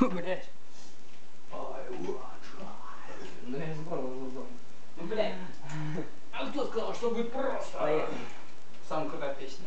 Блять. Ну я. Ну, блядь. А кто сказал, что будет просто? Поехали. Самая крутая песня.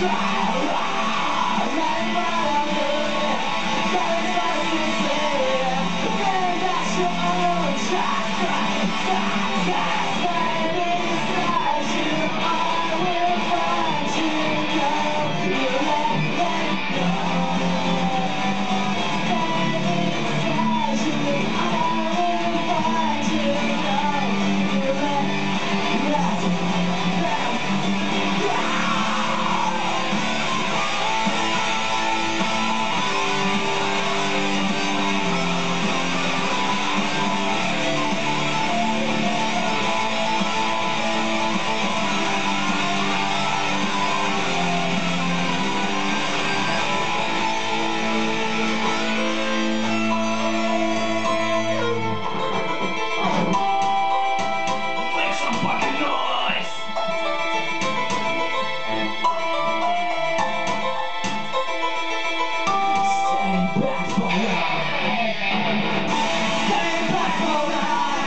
Yeah! Hold on.